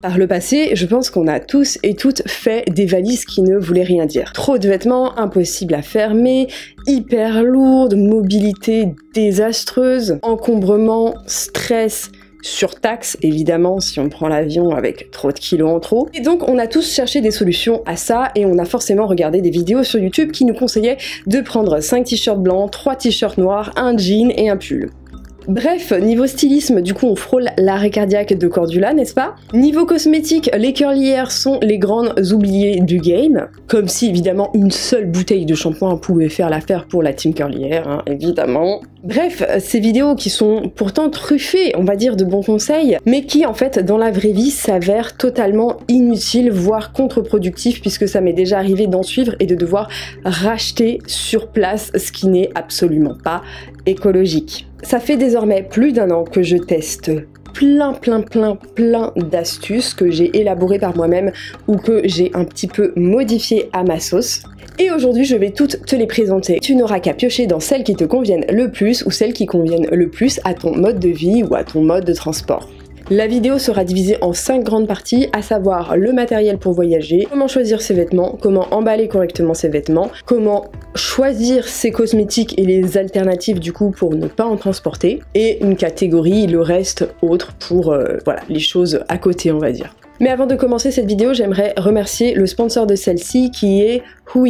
Par le passé, je pense qu'on a tous et toutes fait des valises qui ne voulaient rien dire. Trop de vêtements, impossible à fermer, hyper lourdes, mobilité désastreuse, encombrement, stress, surtaxe évidemment si on prend l'avion avec trop de kilos en trop. Et donc on a tous cherché des solutions à ça et on a forcément regardé des vidéos sur YouTube qui nous conseillaient de prendre 5 t-shirts blancs, 3 t-shirts noirs, un jean et un pull. Bref, niveau stylisme, du coup, on frôle l'arrêt cardiaque de Cordula, n'est-ce pas? Niveau cosmétique, les curlières sont les grandes oubliées du game. Comme si, évidemment, une seule bouteille de shampoing pouvait faire l'affaire pour la team curlière, hein, évidemment. Bref, ces vidéos qui sont pourtant truffées, on va dire, de bons conseils, mais qui, en fait, dans la vraie vie, s'avèrent totalement inutiles, voire contre-productifs, puisque ça m'est déjà arrivé d'en suivre et de devoir racheter sur place, ce qui n'est absolument pas écologique. Ça fait désormais plus d'un an que je teste plein plein plein plein d'astuces que j'ai élaborées par moi-même ou que j'ai un petit peu modifiées à ma sauce. Et aujourd'hui, je vais toutes te les présenter. Tu n'auras qu'à piocher dans celles qui te conviennent le plus ou celles qui conviennent le plus à ton mode de vie ou à ton mode de transport. La vidéo sera divisée en 5 grandes parties, à savoir le matériel pour voyager, comment choisir ses vêtements, comment emballer correctement ses vêtements, comment choisir ses cosmétiques et les alternatives du coup pour ne pas en transporter, et une catégorie, le reste autre pour euh, voilà, les choses à côté on va dire. Mais avant de commencer cette vidéo, j'aimerais remercier le sponsor de celle-ci qui est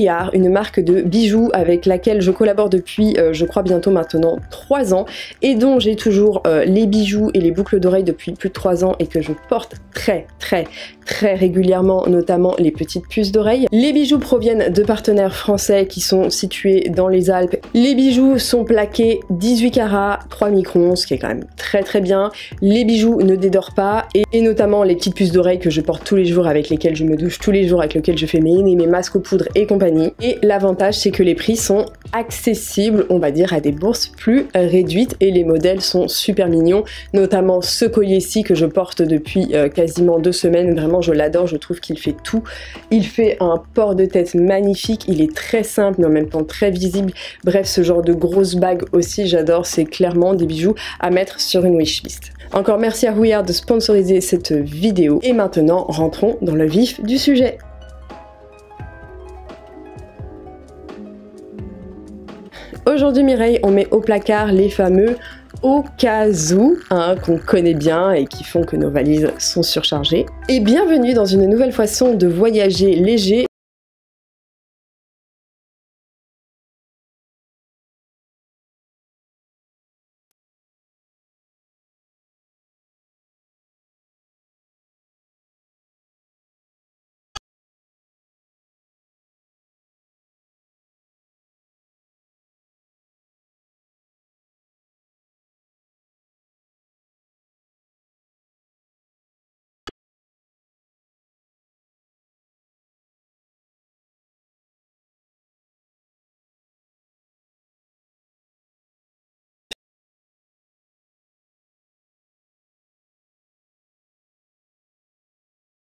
Are, une marque de bijoux avec laquelle je collabore depuis, euh, je crois bientôt maintenant, 3 ans et dont j'ai toujours euh, les bijoux et les boucles d'oreilles depuis plus de 3 ans et que je porte très très très régulièrement, notamment les petites puces d'oreilles. Les bijoux proviennent de partenaires français qui sont situés dans les Alpes. Les bijoux sont plaqués 18 carats, 3 microns, ce qui est quand même très très bien. Les bijoux ne dédorent pas et, et notamment les petites puces d'oreilles que je porte tous les jours, avec lesquelles je me douche tous les jours, avec lesquelles je fais mes mes masques aux poudres et compagnie. Et l'avantage, c'est que les prix sont accessibles, on va dire, à des bourses plus réduites et les modèles sont super mignons, notamment ce collier-ci que je porte depuis euh, quasiment deux semaines. Vraiment, je l'adore, je trouve qu'il fait tout. Il fait un port de tête magnifique, il est très simple mais en même temps très visible. Bref, ce genre de grosse bague aussi, j'adore, c'est clairement des bijoux à mettre sur une wishlist. Encore merci à Rouillard de sponsoriser cette vidéo. Et maintenant, rentrons dans le vif du sujet. Aujourd'hui Mireille, on met au placard les fameux au hein, qu'on connaît bien et qui font que nos valises sont surchargées. Et bienvenue dans une nouvelle façon de voyager léger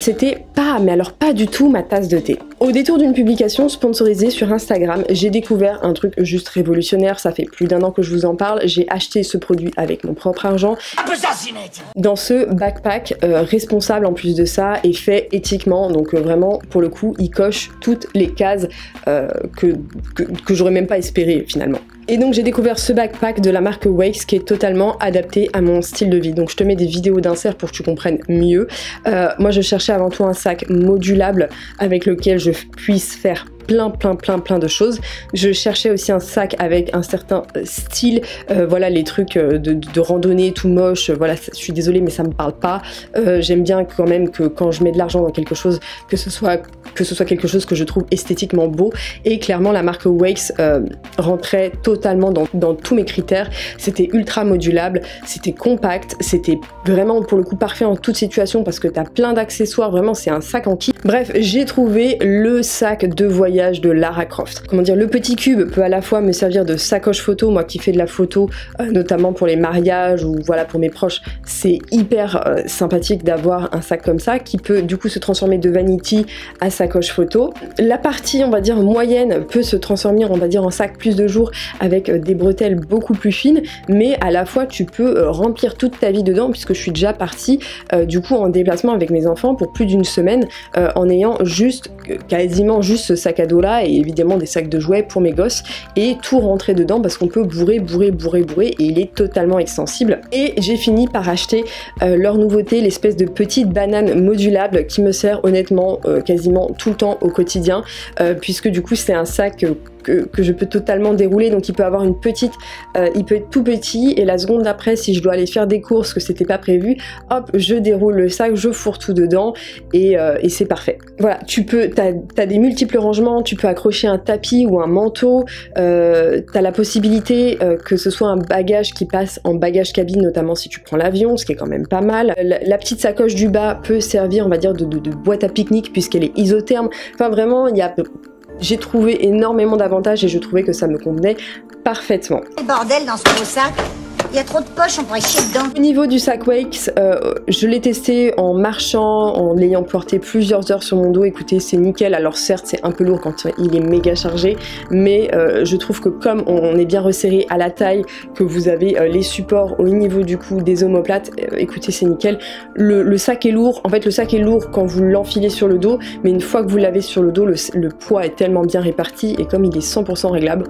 C'était pas, mais alors pas du tout ma tasse de thé. Au détour d'une publication sponsorisée sur Instagram, j'ai découvert un truc juste révolutionnaire, ça fait plus d'un an que je vous en parle, j'ai acheté ce produit avec mon propre argent. Dans ce backpack euh, responsable en plus de ça et fait éthiquement, donc euh, vraiment pour le coup il coche toutes les cases euh, que, que, que j'aurais même pas espéré finalement. Et donc j'ai découvert ce backpack de la marque Wakes qui est totalement adapté à mon style de vie. Donc je te mets des vidéos d'insert pour que tu comprennes mieux. Euh, moi je cherchais avant tout un sac modulable avec lequel je puisse faire plein plein plein plein de choses. Je cherchais aussi un sac avec un certain euh, style, euh, voilà les trucs euh, de, randonnée tout moche, voilà je suis désolée mais ça me parle pas. J'aime bien quand même que quand je mets de l'argent dans quelque chose, que ce soit quelque chose que je trouve esthétiquement beau et clairement la marque Wakes rentrait totalement dans, dans tous mes critères. C'était ultra modulable, c'était compact, c'était vraiment pour le coup parfait en toute situation parce que tu as plein d'accessoires, vraiment c'est un sac en kit. Bref, j'ai trouvé le sac de voyage de Lara Croft. Comment dire, le petit cube peut à la fois me servir de sacoche photo, moi qui fais de la photo, euh, notamment pour les mariages ou voilà pour mes proches, c'est hyper euh, sympathique d'avoir un sac comme ça qui peut du coup se transformer de vanity à sac sacoche photo. La partie, on va dire, moyenne peut se transformer, on va dire, en sac plus de jours avec euh, des bretelles beaucoup plus fines, mais à la fois tu peux remplir toute ta vie dedans puisque je suis déjà partie du coup en déplacement avec mes enfants pour plus d'une semaine en ayant juste, quasiment juste ce sac à et évidemment des sacs de jouets pour mes gosses et tout rentrer dedans parce qu'on peut bourrer, bourrer, bourrer, bourrer et il est totalement extensible. Et j'ai fini par acheter leur nouveauté, l'espèce de petite banane modulable qui me sert honnêtement quasiment tout le temps au quotidien, euh, puisque du coup c'est un sac que, je peux totalement dérouler. Donc il peut avoir une petite, euh, il peut être tout petit et la seconde d'après, si je dois aller faire des courses que c'était pas prévu, hop, je déroule le sac, je fourre tout dedans et, euh, c'est parfait. Voilà, tu peux, t'as as des multiples rangements, tu peux accrocher un tapis ou un manteau, euh, t'as la possibilité que ce soit un bagage qui passe en bagage cabine, notamment si tu prends l'avion, ce qui est quand même pas mal. La, petite sacoche du bas peut servir, on va dire, de, de boîte à pique-nique puisqu'elle est isotherme. Enfin vraiment, il y a j'ai trouvé énormément d'avantages et je trouvais que ça me convenait parfaitement. Bordel dans ce sac? Il y a trop de poches, on pourrait chier dedans. Au niveau du sac Wakes, euh, je l'ai testé en marchant, en l'ayant porté plusieurs heures sur mon dos. Écoutez, c'est nickel. Alors certes, c'est un peu lourd quand il est méga chargé, mais euh, je trouve que comme on est bien resserré à la taille, que vous avez euh, les supports au niveau du cou des omoplates, écoutez, c'est nickel. Le, sac est lourd. En fait, le sac est lourd quand vous l'enfilez sur le dos, mais une fois que vous l'avez sur le dos, le poids est tellement bien réparti et comme il est 100% réglable,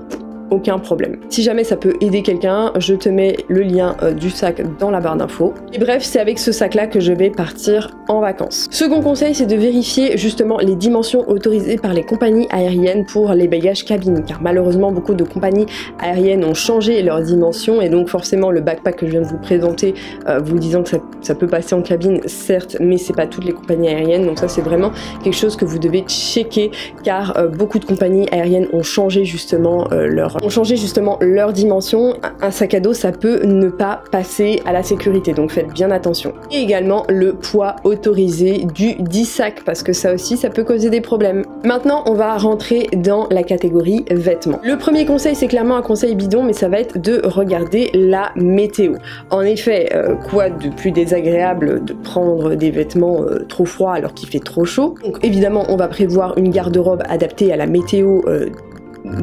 aucun problème. Si jamais ça peut aider quelqu'un, je te mets le lien euh, du sac dans la barre d'infos. Et bref, c'est avec ce sac là que je vais partir en vacances. Second conseil, c'est de vérifier justement les dimensions autorisées par les compagnies aériennes pour les bagages cabine, car malheureusement beaucoup de compagnies aériennes ont changé leurs dimensions et donc forcément le backpack que je viens de vous présenter, euh, vous disant que ça, peut passer en cabine, certes, mais c'est pas toutes les compagnies aériennes, donc ça c'est vraiment quelque chose que vous devez checker, car euh, beaucoup de compagnies aériennes ont changé justement leur ont changé justement leur dimension. Un sac à dos, ça peut ne pas passer à la sécurité, donc faites bien attention. Et également le poids autorisé du 10 sacs, parce que ça aussi, ça peut causer des problèmes. Maintenant, on va rentrer dans la catégorie vêtements. Le premier conseil, c'est clairement un conseil bidon, mais ça va être de regarder la météo. En effet, euh, quoi de plus désagréable de prendre des vêtements euh, trop froids alors qu'il fait trop chaud? Donc évidemment, on va prévoir une garde-robe adaptée à la météo euh,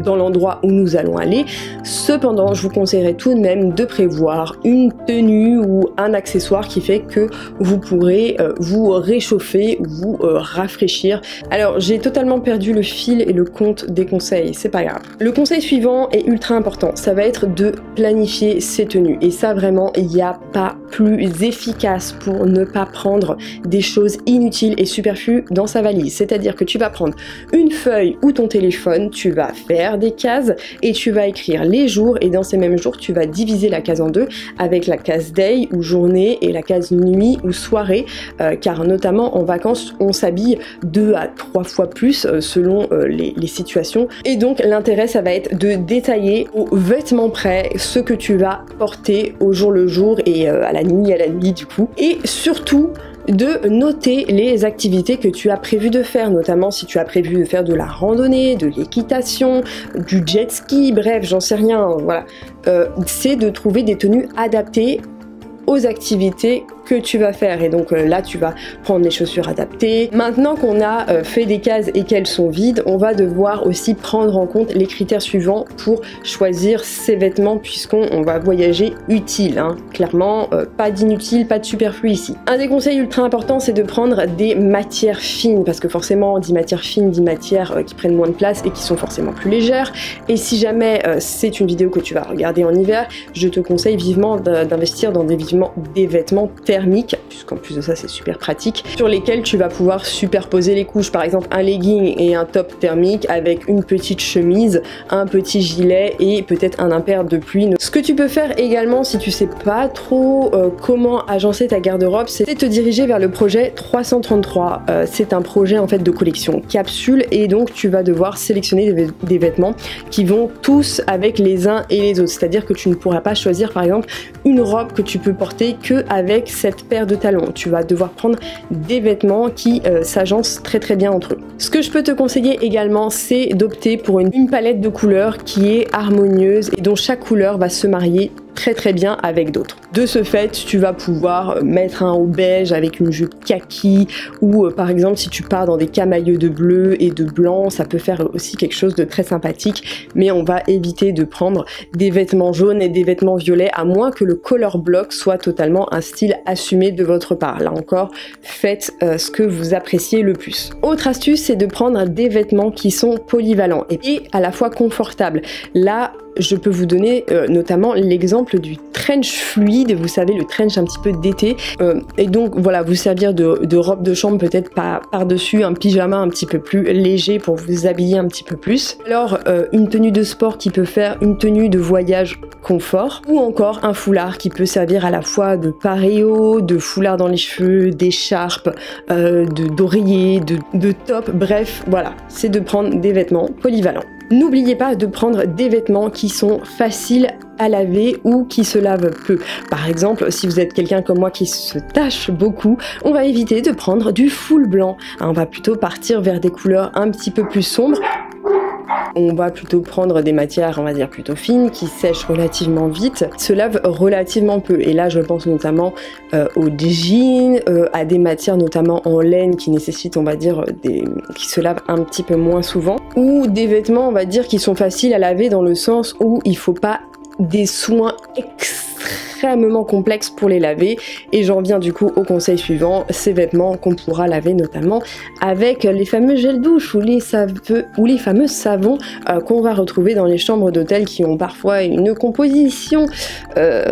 dans l'endroit où nous allons aller. Cependant, je vous conseillerais tout de même de prévoir une tenue ou un accessoire qui fait que vous pourrez euh, vous réchauffer, vous euh, rafraîchir. Alors, j'ai totalement perdu le fil et le compte des conseils, c'est pas grave. Le conseil suivant est ultra important, ça va être de planifier ses tenues. Et ça, vraiment, il n'y a pas plus efficace pour ne pas prendre des choses inutiles et superflues dans sa valise. C'est-à-dire que tu vas prendre une feuille ou ton téléphone, tu vas faire des cases et tu vas écrire les jours et dans ces mêmes jours tu vas diviser la case en deux avec la case day ou journée et la case nuit ou soirée euh, car notamment en vacances on s'habille deux à trois fois plus euh, selon euh, les, les, situations. Et donc l'intérêt ça va être de détailler au vêtement près ce que tu vas porter au jour le jour et à la nuit à la nuit du coup. Et surtout de noter les activités que tu as prévu de faire, notamment si tu as prévu de faire de la randonnée, de l'équitation, du jet ski, bref, j'en sais rien, voilà. Euh, c'est de trouver des tenues adaptées aux activités tu vas faire et donc euh, là tu vas prendre les chaussures adaptées. Maintenant qu'on a euh, fait des cases et qu'elles sont vides, on va devoir aussi prendre en compte les critères suivants pour choisir ses vêtements puisqu'on va voyager utile. Hein. Clairement, euh, pas d'inutile, pas de superflu ici. Un des conseils ultra importants c'est de prendre des matières fines parce que forcément dit matières fines dit matières qui prennent moins de place et qui sont forcément plus légères. Et si jamais c'est une vidéo que tu vas regarder en hiver, je te conseille vivement d'investir dans des, vivement, des vêtements puisqu'en plus de ça c'est super pratique, sur lesquels tu vas pouvoir superposer les couches. Par exemple un legging et un top thermique avec une petite chemise, un petit gilet et peut-être un impair de pluie. Ce que tu peux faire également si tu sais pas trop euh, comment agencer ta garde-robe, c'est te diriger vers le projet 333. Euh, c'est un projet en fait de collection capsule et donc tu vas devoir sélectionner des vêtements qui vont tous avec les uns et les autres. C'est-à-dire que tu ne pourras pas choisir par exemple une robe que tu peux porter que avec cette paire de talons. Tu vas devoir prendre des vêtements qui euh, s'agencent très très bien entre eux. Ce que je peux te conseiller également, c'est d'opter pour une, palette de couleurs qui est harmonieuse et dont chaque couleur va se marier très très bien avec d'autres. De ce fait, tu vas pouvoir mettre un haut beige avec une jupe kaki ou euh, par exemple si tu pars dans des camailleux de bleu et de blanc, ça peut faire aussi quelque chose de très sympathique, mais on va éviter de prendre des vêtements jaunes et des vêtements violets à moins que le color block soit totalement un style assumé de votre part. Là encore, faites euh, ce que vous appréciez le plus. Autre astuce, c'est de prendre des vêtements qui sont polyvalents et à la fois confortables. Là, je peux vous donner euh, notamment l'exemple du trench fluide, vous savez le trench un petit peu d'été, euh, et donc voilà, vous servir de, robe de chambre peut-être pas par-dessus, un pyjama un petit peu plus léger pour vous habiller un petit peu plus. Alors euh, une tenue de sport qui peut faire une tenue de voyage confort, ou encore un foulard qui peut servir à la fois de paréo, de foulard dans les cheveux, d'écharpe, de d'oreiller, de top, bref, voilà, c'est de prendre des vêtements polyvalents. N'oubliez pas de prendre des vêtements qui sont faciles à laver ou qui se lavent peu. Par exemple, si vous êtes quelqu'un comme moi qui se tâche beaucoup, on va éviter de prendre du full blanc. On va plutôt partir vers des couleurs un petit peu plus sombres on va plutôt prendre des matières, on va dire plutôt fines, qui sèchent relativement vite, se lavent relativement peu. Et là, je pense notamment euh, aux jeans, euh, à des matières notamment en laine qui nécessitent, on va dire, qui se lavent un petit peu moins souvent, ou des vêtements, on va dire, qui sont faciles à laver dans le sens où il faut pas des soins extrêmement complexes pour les laver et j'en viens du coup au conseil suivant, ces vêtements qu'on pourra laver notamment avec les fameux gels douche ou les, fameux savons euh, qu'on va retrouver dans les chambres d'hôtel qui ont parfois une composition euh,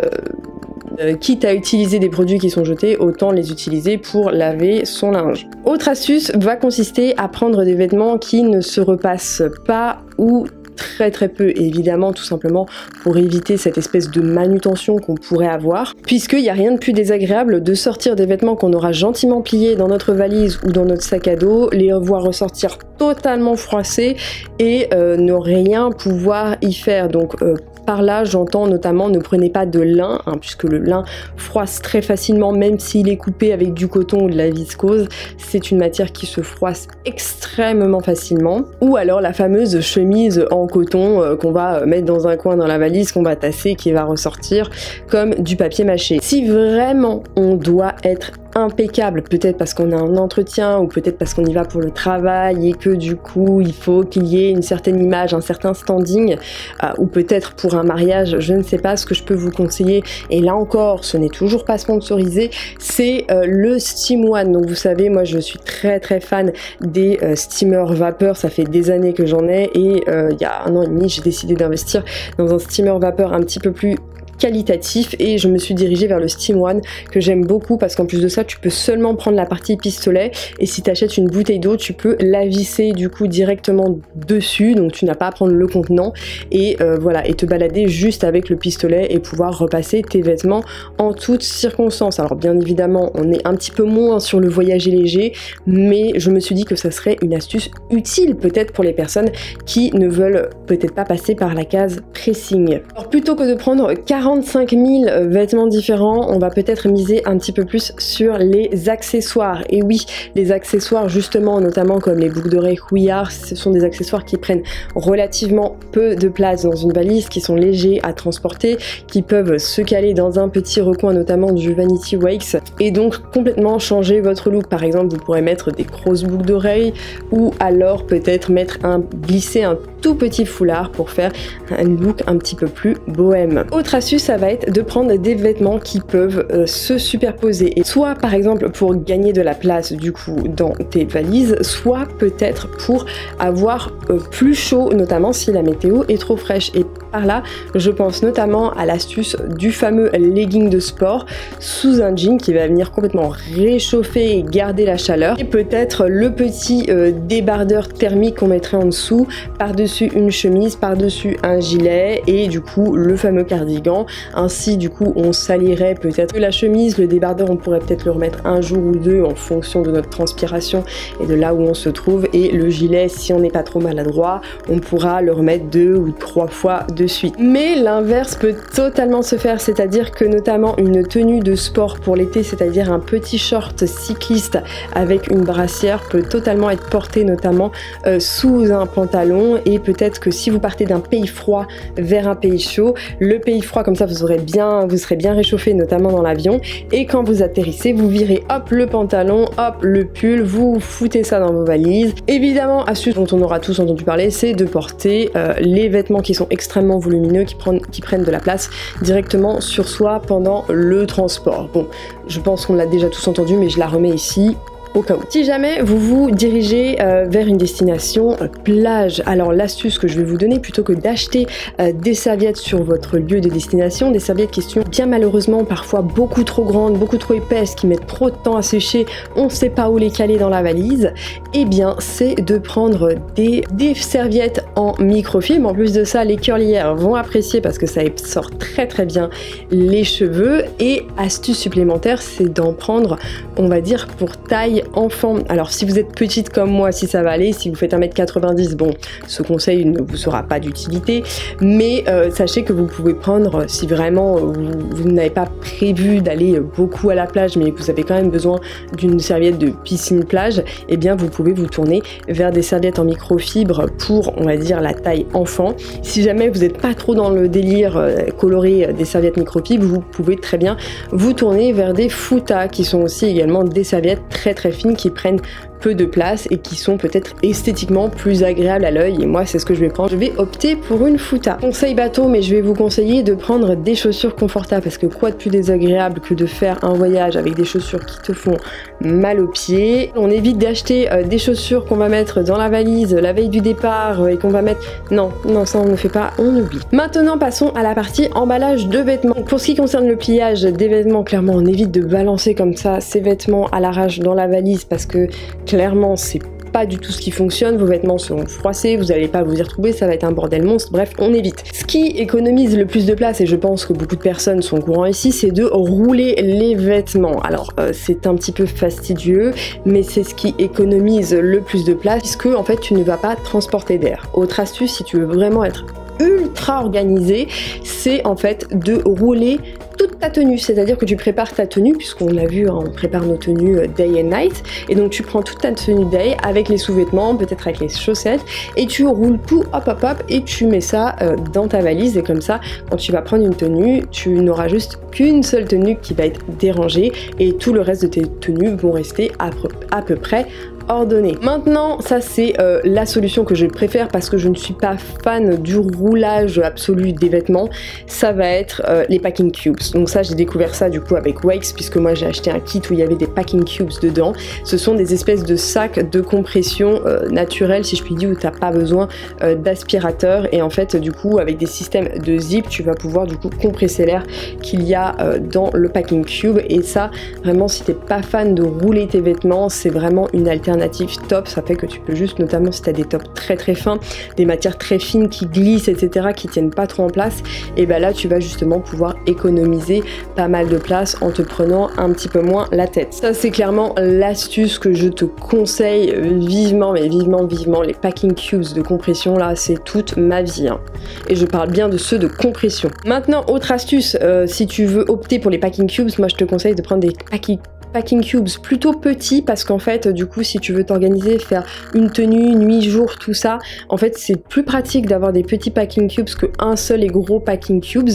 euh, quitte à utiliser des produits qui sont jetés, autant les utiliser pour laver son linge. Autre astuce va consister à prendre des vêtements qui ne se repassent pas ou très très peu, évidemment tout simplement pour éviter cette espèce de manutention qu'on pourrait avoir, puisqu'il n'y a rien de plus désagréable de sortir des vêtements qu'on aura gentiment pliés dans notre valise ou dans notre sac à dos, les voir ressortir totalement froissés et euh, ne rien pouvoir y faire. Donc euh, là, j'entends notamment ne prenez pas de lin, hein, puisque le lin froisse très facilement, même s'il est coupé avec du coton ou de la viscose. C'est une matière qui se froisse extrêmement facilement. Ou alors la fameuse chemise en coton euh, qu'on va mettre dans un coin dans la valise, qu'on va tasser, qui va ressortir comme du papier mâché. Si vraiment on doit être impeccable, peut-être parce qu'on a un entretien ou peut-être parce qu'on y va pour le travail et que du coup il faut qu'il y ait une certaine image, un certain standing euh, ou peut-être pour un mariage, je ne sais pas ce que je peux vous conseiller et là encore ce n'est toujours pas sponsorisé, c'est euh, le Steam One. Donc vous savez moi je suis très très fan des euh, steamers vapeur, ça fait des années que j'en ai et il y a un an et demi j'ai décidé d'investir dans un steamer vapeur un petit peu plus qualitatif et je me suis dirigée vers le Steam One que j'aime beaucoup parce qu'en plus de ça tu peux seulement prendre la partie pistolet et si tu achètes une bouteille d'eau tu peux la visser du coup directement dessus donc tu n'as pas à prendre le contenant et euh, voilà et te balader juste avec le pistolet et pouvoir repasser tes vêtements en toutes circonstances. Alors bien évidemment on est un petit peu moins sur le voyager léger mais je me suis dit que ça serait une astuce utile peut-être pour les personnes qui ne veulent peut-être pas passer par la case pressing. Alors plutôt que de prendre 40 45 000 vêtements différents, on va peut-être miser un petit peu plus sur les accessoires. Et oui, les accessoires justement, notamment comme les boucles d'oreilles Huillard, ce sont des accessoires qui prennent relativement peu de place dans une valise, qui sont légers à transporter, qui peuvent se caler dans un petit recoin notamment du Vanity Wakes et donc complètement changer votre look. Par exemple, vous pourrez mettre des grosses boucles d'oreilles ou alors peut-être mettre un glisser un tout petit foulard pour faire un look un petit peu plus bohème. Autre astuce ça va être de prendre des vêtements qui peuvent euh, se superposer. Et soit par exemple pour gagner de la place du coup dans tes valises, soit peut-être pour avoir euh, plus chaud, notamment si la météo est trop fraîche. Et par là, je pense notamment à l'astuce du fameux legging de sport sous un jean qui va venir complètement réchauffer et garder la chaleur. Et peut-être le petit euh, débardeur thermique qu'on mettrait en dessous, par-dessus une chemise, par-dessus un gilet et du coup le fameux cardigan. Ainsi du coup on salirait peut-être la chemise, le débardeur on pourrait peut-être le remettre un jour ou deux en fonction de notre transpiration et de là où on se trouve. Et le gilet, si on n'est pas trop maladroit, on pourra le remettre deux ou trois fois suite. Mais l'inverse peut totalement se faire, c'est-à-dire que notamment une tenue de sport pour l'été, c'est-à-dire un petit short cycliste avec une brassière peut totalement être porté notamment euh, sous un pantalon et peut-être que si vous partez d'un pays froid vers un pays chaud, le pays froid comme vous aurez bien, vous serez bien réchauffé, notamment dans l'avion. Et quand vous atterrissez, vous virez hop le pantalon, hop le pull, vous foutez ça dans vos valises. Évidemment, astuce dont on aura tous entendu parler, c'est de porter euh, les vêtements qui sont extrêmement volumineux, qui prennent, qui prennent de la place directement sur soi pendant le transport. Bon, je pense qu'on l'a déjà tous entendu, mais je la remets ici au cas où. Si jamais vous vous dirigez euh, vers une destination euh, plage, alors l'astuce que je vais vous donner, plutôt que d'acheter euh, des serviettes sur votre lieu de destination, des serviettes qui sont bien malheureusement parfois beaucoup trop grandes, beaucoup trop épaisses, qui mettent trop de temps à sécher, on ne sait pas où les caler dans la valise, eh bien c'est de prendre des, des serviettes en microfibre. En plus de ça, les curlières vont apprécier parce que ça sort très très bien les cheveux. Et astuce supplémentaire, c'est d'en prendre, on va dire, pour taille enfant. Alors si vous êtes petite comme moi, si ça va aller, si vous faites 1m90, bon, ce conseil ne vous sera pas d'utilité, mais euh, sachez que vous pouvez prendre, si vraiment euh, vous, n'avez pas prévu d'aller beaucoup à la plage, mais que vous avez quand même besoin d'une serviette de piscine plage, eh bien vous pouvez vous tourner vers des serviettes en microfibre pour, on va dire, la taille enfant. Si jamais vous n'êtes pas trop dans le délire euh, coloré des serviettes microfibres, vous pouvez très bien vous tourner vers des futas qui sont aussi également des serviettes très très fines qui prennent peu de place et qui sont peut-être esthétiquement plus agréables à l'œil. Et moi, c'est ce que je vais prendre. Je vais opter pour une futa. Conseil bateau, mais je vais vous conseiller de prendre des chaussures confortables parce que quoi de plus désagréable que de faire un voyage avec des chaussures qui te font mal aux pieds? On évite d'acheter euh, des chaussures qu'on va mettre dans la valise la veille du départ euh, et qu'on va mettre. Non, non, ça on ne fait pas, on oublie. Maintenant, passons à la partie emballage de vêtements. Pour ce qui concerne le pliage des vêtements, clairement, on évite de balancer comme ça ces vêtements à l'arrache dans la valise parce que clairement, c'est pas du tout ce qui fonctionne, vos vêtements seront froissés, vous n'allez pas vous y retrouver, ça va être un bordel monstre, bref, on évite. Ce qui économise le plus de place, et je pense que beaucoup de personnes sont au courant ici, c'est de rouler les vêtements. Alors, euh, c'est un petit peu fastidieux, mais c'est ce qui économise le plus de place, puisque en fait, tu ne vas pas transporter d'air. Autre astuce, si tu veux vraiment être ultra organisé, c'est en fait de rouler toute ta tenue, c'est-à-dire que tu prépares ta tenue, puisqu'on l'a vu, hein, on prépare nos tenues euh, day and night, et donc tu prends toute ta tenue day avec les sous-vêtements, peut-être avec les chaussettes, et tu roules tout hop hop hop, et tu mets ça euh, dans ta valise, et comme ça, quand tu vas prendre une tenue, tu n'auras juste qu'une seule tenue qui va être dérangée, et tout le reste de tes tenues vont rester à peu près ordonné. Maintenant, ça c'est euh, la solution que je préfère parce que je ne suis pas fan du roulage absolu des vêtements. Ça va être euh, les packing cubes. Donc ça, j'ai découvert ça du coup avec Wakes puisque moi j'ai acheté un kit où il y avait des packing cubes dedans. Ce sont des espèces de sacs de compression euh, naturels, si je puis dire, où t'as pas besoin d'aspirateur et en fait du coup avec des systèmes de zip, tu vas pouvoir du coup compresser l'air qu'il y a dans le packing cube et ça, vraiment, si t'es pas fan de rouler tes vêtements, c'est vraiment une alternative top, ça fait que tu peux juste, notamment si tu as des tops très très fins, des matières très fines qui glissent, etc., qui tiennent pas trop en place, et ben là tu vas justement pouvoir économiser pas mal de place en te prenant un petit peu moins la tête. Ça c'est clairement l'astuce que je te conseille vivement, mais vivement, vivement, les packing cubes de compression là, c'est toute ma vie. Hein. Et je parle bien de ceux de compression. Maintenant, autre astuce, euh, si tu veux opter pour les packing cubes, moi je te conseille de prendre des packing packing cubes plutôt petits parce qu'en fait du coup si tu veux t'organiser faire une tenue nuit jour tout ça en fait c'est plus pratique d'avoir des petits packing cubes que un seul et gros packing cubes.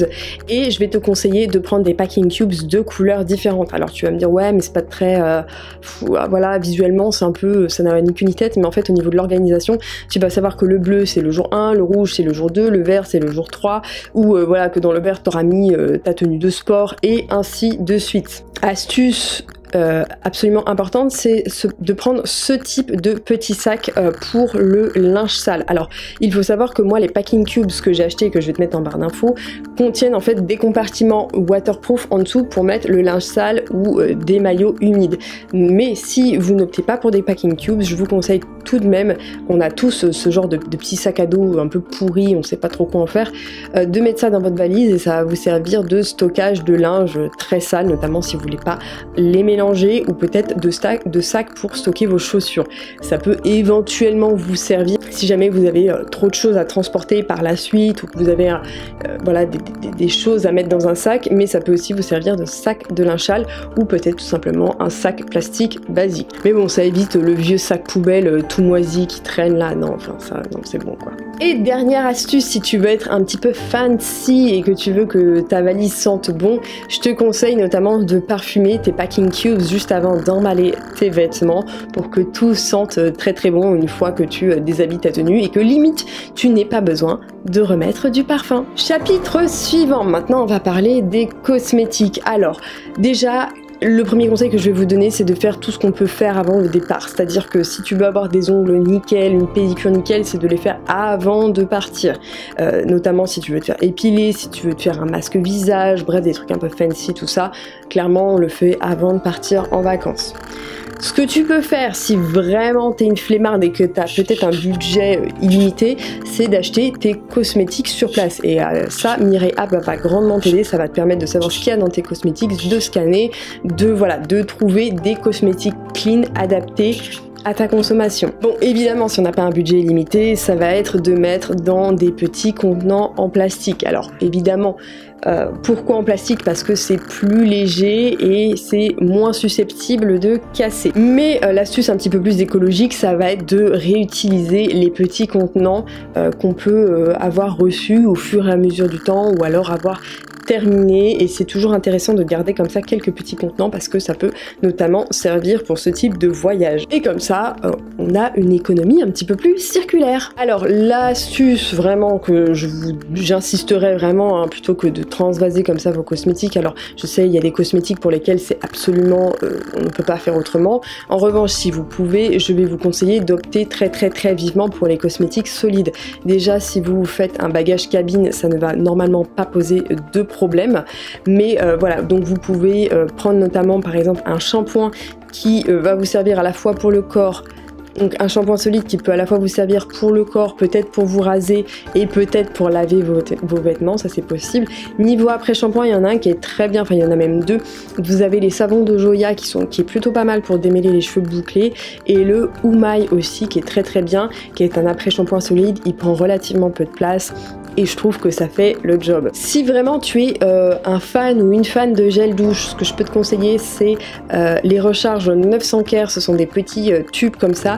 Et je vais te conseiller de prendre des packing cubes de couleurs différentes. Alors tu vas me dire ouais mais c'est pas très euh, ah, voilà visuellement c'est un peu ça n'a ni queue ni tête mais en fait au niveau de l'organisation tu vas savoir que le bleu c'est le jour 1 le rouge c'est le jour 2 le vert c'est le jour 3 ou euh, voilà que dans le vert t'auras mis euh, ta tenue de sport et ainsi de suite. Astuce euh, absolument importante, c'est de prendre ce type de petit sac euh, pour le linge sale. Alors, il faut savoir que moi, les packing cubes que j'ai acheté et que je vais te mettre en barre d'infos contiennent en fait des compartiments waterproof en dessous pour mettre le linge sale ou euh, des maillots humides. Mais si vous n'optez pas pour des packing cubes, je vous conseille tout de même, on a tous ce genre de, de petits sacs à dos un peu pourris, on ne sait pas trop quoi en faire, de mettre ça dans votre valise et ça va vous servir de stockage de linge très sale, notamment si vous voulez pas les ou peut-être de, sacs de sacs pour stocker vos chaussures. Ça peut éventuellement vous servir si jamais vous avez euh, trop de choses à transporter par la suite ou que vous avez euh, voilà, des, choses à mettre dans un sac, mais ça peut aussi vous servir de sac de linge ou peut-être tout simplement un sac plastique basique. Mais bon, ça évite le vieux sac poubelle euh, tout moisi qui traîne là. Non, enfin ça, non, c'est bon quoi. Et dernière astuce, si tu veux être un petit peu fancy et que tu veux que ta valise sente bon, je te conseille notamment de parfumer tes packing juste avant d'emballer tes vêtements pour que tout sente très très bon une fois que tu déshabilles ta tenue et que limite tu n'aies pas besoin de remettre du parfum. Chapitre suivant, maintenant on va parler des cosmétiques. Alors déjà le premier conseil que je vais vous donner, c'est de faire tout ce qu'on peut faire avant le départ. C'est-à-dire que si tu veux avoir des ongles nickel, une pédicure nickel, c'est de les faire avant de partir. Euh, notamment si tu veux te faire épiler, si tu veux te faire un masque visage, bref, des trucs un peu fancy, tout ça. Clairement, on le fait avant de partir en vacances. Ce que tu peux faire si vraiment t'es une flemmarde et que t'as peut-être un budget euh, illimité, c'est d'acheter tes cosmétiques sur place. Et euh, ça, Mireille App va pas grandement t'aider, ça va te permettre de savoir ce qu'il y a dans tes cosmétiques, de scanner, de voilà, de trouver des cosmétiques clean adaptés à ta consommation. Bon, évidemment, si on n'a pas un budget illimité, ça va être de mettre dans des petits contenants en plastique. Alors, évidemment, euh, pourquoi en plastique? Parce que c'est plus léger et c'est moins susceptible de casser. Mais euh, l'astuce un petit peu plus écologique, ça va être de réutiliser les petits contenants euh, qu'on peut avoir reçus au fur et à mesure du temps ou alors avoir terminé et c'est toujours intéressant de garder comme ça quelques petits contenants parce que ça peut notamment servir pour ce type de voyage. Et comme ça, euh, on a une économie un petit peu plus circulaire. Alors l'astuce vraiment que je vous j'insisterai vraiment hein, plutôt que de transvaser comme ça vos cosmétiques. Alors je sais il y a des cosmétiques pour lesquels c'est absolument euh, on ne peut pas faire autrement. En revanche, si vous pouvez, je vais vous conseiller d'opter très très très vivement pour les cosmétiques solides. Déjà si vous faites un bagage cabine, ça ne va normalement pas poser de problème problème. Mais euh, voilà, donc vous pouvez euh, prendre notamment par exemple un shampoing qui euh, va vous servir à la fois pour le corps, donc un shampoing solide qui peut à la fois vous servir pour le corps, peut-être pour vous raser et peut-être pour laver vos, vêtements, ça c'est possible. Niveau après shampoing, il y en a un qui est très bien, enfin il y en a même deux. Vous avez les savons de Joya qui sont qui est plutôt pas mal pour démêler les cheveux bouclés et le Umai aussi qui est très très bien, qui est un après shampoing solide, il prend relativement peu de place et je trouve que ça fait le job. Si vraiment tu es euh, un fan ou une fan de gel douche, ce que je peux te conseiller c'est euh, les recharges 900 Care, ce sont des petits euh, tubes comme ça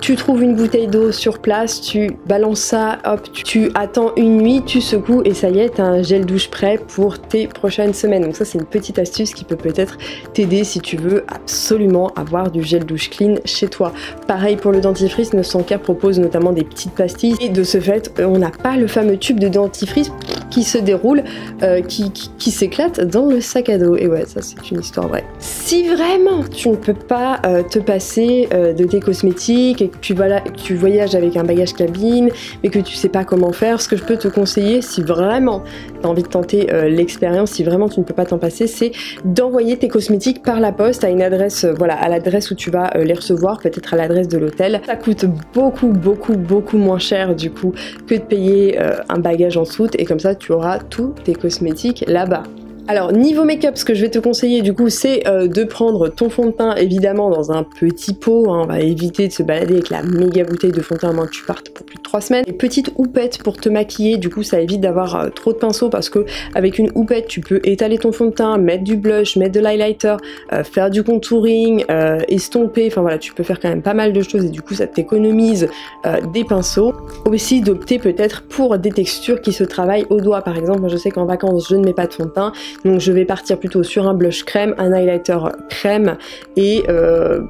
tu trouves une bouteille d'eau sur place, tu balances ça, hop, tu, attends une nuit, tu secoues et ça y est, t'as un gel douche prêt pour tes prochaines semaines. Donc ça c'est une petite astuce qui peut peut-être t'aider si tu veux absolument avoir du gel douche clean chez toi. Pareil pour le dentifrice, 900K propose notamment des petites pastilles et de ce fait on n'a pas le fameux tube de dentifrice qui se déroule, euh, qui, qui, s'éclate dans le sac à dos. Et ouais, ça c'est une histoire vraie. Si vraiment tu ne peux pas euh, te passer euh, de tes cosmétiques et que tu, tu voyages avec un bagage cabine, mais que tu sais pas comment faire, ce que je peux te conseiller, si vraiment tu as envie de tenter l'expérience, si vraiment tu ne peux pas t'en passer, c'est d'envoyer tes cosmétiques par la poste à une adresse, voilà, à l'adresse où tu vas les recevoir, peut-être à l'adresse de l'hôtel. Ça coûte beaucoup, beaucoup, beaucoup moins cher du coup que de payer un bagage en soute et comme ça tu auras tous tes cosmétiques là-bas. Alors niveau make-up, ce que je vais te conseiller du coup, c'est euh, de prendre ton fond de teint évidemment dans un petit pot. Hein. on va éviter de se balader avec la méga bouteille de fond de teint à moins que tu partes pour plus de 3 semaines. Et petite houppette pour te maquiller, du coup ça évite d'avoir euh, trop de pinceaux parce que avec une houppette tu peux étaler ton fond de teint, mettre du blush, mettre de l'highlighter, euh, faire du contouring, estomper, enfin voilà, tu peux faire quand même pas mal de choses et du coup ça t'économise des pinceaux. Aussi d'opter peut-être pour des textures qui se travaillent au doigt. Par exemple, moi je sais qu'en vacances je ne mets pas de fond de teint donc je vais partir plutôt sur un blush crème, un highlighter crème et euh,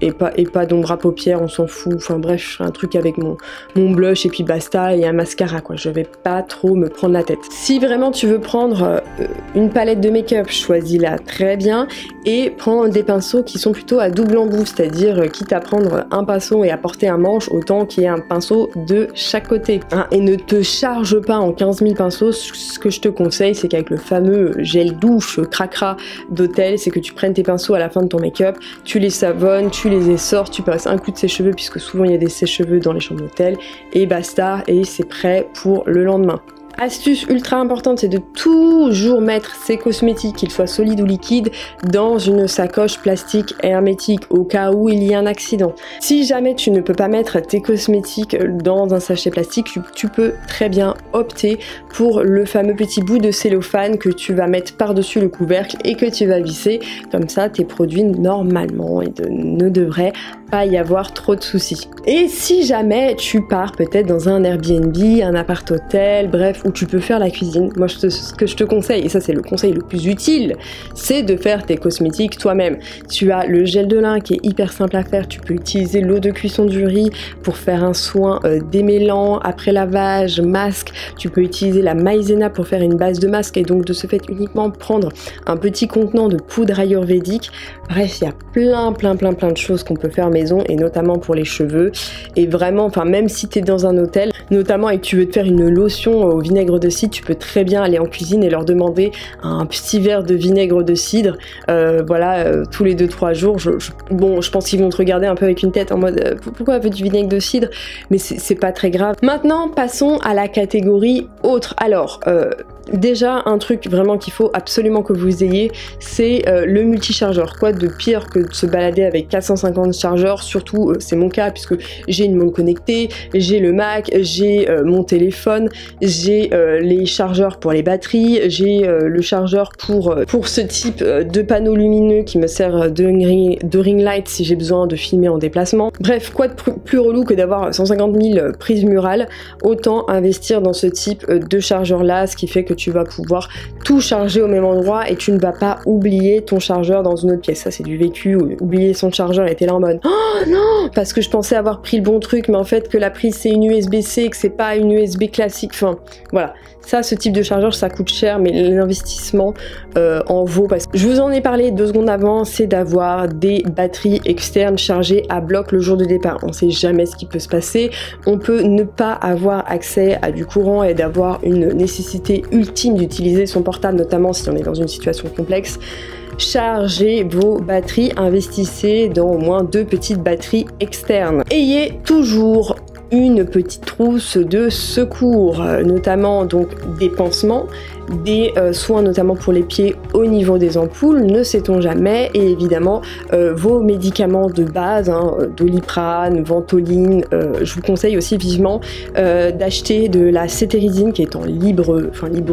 et pas, et pas d'ombre à paupières, on s'en fout. Enfin bref, un truc avec mon, mon blush et puis basta et un mascara quoi. Je vais pas trop me prendre la tête. Si vraiment tu veux prendre euh, une palette de make-up, choisis-la très bien et prends des pinceaux qui sont plutôt à double embout, c'est-à-dire euh, quitte à prendre un pinceau et à porter un manche, autant qu'il y ait un pinceau de chaque côté. Hein. et ne te charge pas en 15 000 pinceaux. Ce que je te conseille, c'est qu'avec le fameux gel douche cracra d'hôtel, c'est que tu prennes tes pinceaux à la fin de ton make-up, tu les savonnes, tu les essors, tu passes un coup de sèche-cheveux puisque souvent il y a des sèche-cheveux dans les chambres d'hôtel et basta et c'est prêt pour le lendemain. Astuce ultra importante, c'est de toujours mettre ses cosmétiques, qu'ils soient solides ou liquides, dans une sacoche plastique hermétique au cas où il y a un accident. Si jamais tu ne peux pas mettre tes cosmétiques dans un sachet plastique, tu, peux très bien opter pour le fameux petit bout de cellophane que tu vas mettre par-dessus le couvercle et que tu vas visser. Comme ça, tes produits normalement et ne devraient pas y avoir trop de soucis. Et si jamais tu pars peut-être dans un Airbnb, un appart-hôtel, bref, où tu peux faire la cuisine, moi ce que je te conseille, et ça c'est le conseil le plus utile, c'est de faire tes cosmétiques toi-même. Tu as le gel de lin qui est hyper simple à faire, tu peux utiliser l'eau de cuisson du riz pour faire un soin euh, démêlant après lavage, masque, tu peux utiliser la maïzena pour faire une base de masque et donc de ce fait uniquement prendre un petit contenant de poudre ayurvédique. Bref, il y a plein plein plein plein de choses qu'on peut faire mais et notamment pour les cheveux. Et vraiment, enfin même si tu es dans un hôtel, notamment et que tu veux te faire une lotion au de cidre, tu peux très bien aller en cuisine et leur demander un petit verre de vinaigre de cidre. Euh, voilà, euh, tous les 2-3 jours. bon, je pense qu'ils vont te regarder un peu avec une tête en mode euh, pourquoi un peu du vinaigre de cidre, mais c'est pas très grave. Maintenant, passons à la catégorie autre. Alors, Déjà, un truc vraiment qu'il faut absolument que vous ayez, c'est euh, le multichargeur. Quoi de pire que de se balader avec 450 chargeurs, surtout euh, c'est mon cas puisque j'ai une montre connectée, j'ai le Mac, j'ai euh, mon téléphone, j'ai les chargeurs pour les batteries, j'ai le chargeur pour, ce type de panneau lumineux qui me sert de, de ring light si j'ai besoin de filmer en déplacement. Bref, quoi de plus relou que d'avoir 150 000 prises murales, autant investir dans ce type de chargeur là, ce qui fait que tu vas pouvoir tout charger au même endroit et tu ne vas pas oublier ton chargeur dans une autre pièce. Ça, c'est du vécu. Oublier son chargeur, était là en mode Oh non Parce que je pensais avoir pris le bon truc, mais en fait, que la prise c'est une USB-C que c'est pas une USB classique. Enfin, voilà. Ça, ce type de chargeur, ça coûte cher, mais l'investissement euh, en vaut. Parce que je vous en ai parlé deux secondes avant, c'est d'avoir des batteries externes chargées à bloc le jour de départ. On sait jamais ce qui peut se passer. On peut ne pas avoir accès à du courant et d'avoir une nécessité ultime d'utiliser son portable, notamment si on est dans une situation complexe chargez vos batteries, investissez dans au moins deux petites batteries externes. Ayez toujours une petite trousse de secours, notamment donc des pansements, des euh, soins notamment pour les pieds au niveau des ampoules, ne sait-on jamais, et évidemment euh, vos médicaments de base, hein, doliprane, ventoline, je vous conseille aussi vivement d'acheter de la cétérisine qui est en libre,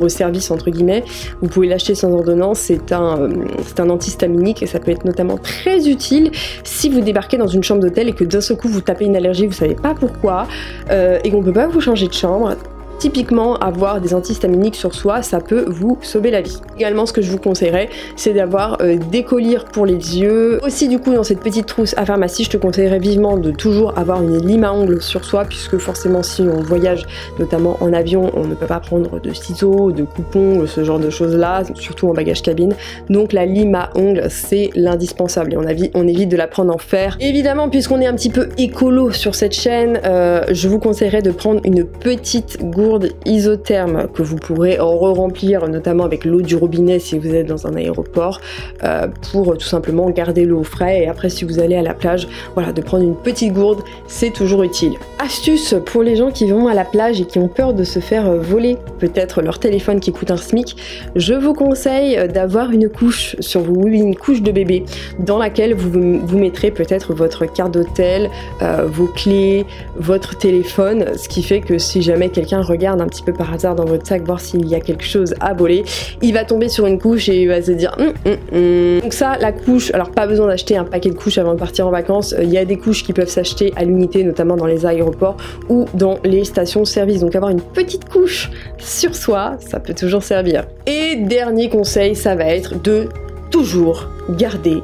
service entre guillemets, vous pouvez l'acheter sans ordonnance, c'est un, c'est un antihistaminique et ça peut être notamment très utile si vous débarquez dans une chambre d'hôtel et que d'un seul coup vous tapez une allergie, vous savez pas pourquoi, euh, et qu'on peut pas vous changer de chambre, Typiquement, avoir des antihistaminiques sur soi, ça peut vous sauver la vie. Également, ce que je vous conseillerais, c'est d'avoir euh, des collyres pour les yeux. Aussi, du coup, dans cette petite trousse à pharmacie, je te conseillerais vivement de toujours avoir une lime à ongles sur soi, puisque forcément, si on voyage, notamment en avion, on ne peut pas prendre de ciseaux, de coupons, ce genre de choses-là, surtout en bagage cabine. Donc, la lime à ongles, c'est l'indispensable et on, on, évite de la prendre en fer. Évidemment, puisqu'on est un petit peu écolo sur cette chaîne, euh, je vous conseillerais de prendre une petite gourde isotherme que vous pourrez re-remplir notamment avec l'eau du robinet si vous êtes dans un aéroport euh, pour tout simplement garder l'eau frais et après si vous allez à la plage voilà de prendre une petite gourde c'est toujours utile. Astuce pour les gens qui vont à la plage et qui ont peur de se faire voler peut-être leur téléphone qui coûte un SMIC, je vous conseille d'avoir une couche sur vous, une couche de bébé dans laquelle vous, vous mettrez peut-être votre carte d'hôtel, euh, vos clés, votre téléphone, ce qui fait que si jamais quelqu'un regarde regarde un petit peu par hasard dans votre sac voir s'il y a quelque chose à voler, il va tomber sur une couche et il va se dire hum, hum, hum. donc ça la couche alors pas besoin d'acheter un paquet de couches avant de partir en vacances. Il y a des couches qui peuvent s'acheter à l'unité notamment dans les aéroports ou dans les stations service donc avoir une petite couche sur soi ça peut toujours servir. Et dernier conseil ça va être de toujours garder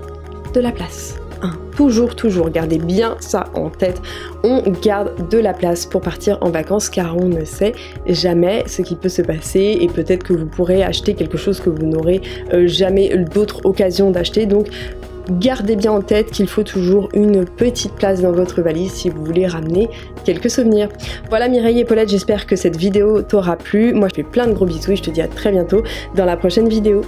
de la place Toujours, toujours, gardez bien ça en tête. On garde de la place pour partir en vacances car on ne sait jamais ce qui peut se passer et peut-être que vous pourrez acheter quelque chose que vous n'aurez euh, jamais d'autres occasions d'acheter. Donc gardez bien en tête qu'il faut toujours une petite place dans votre valise si vous voulez ramener quelques souvenirs. Voilà Mireille et Paulette, j'espère que cette vidéo t'aura plu. Moi je fais plein de gros bisous et je te dis à très bientôt dans la prochaine vidéo.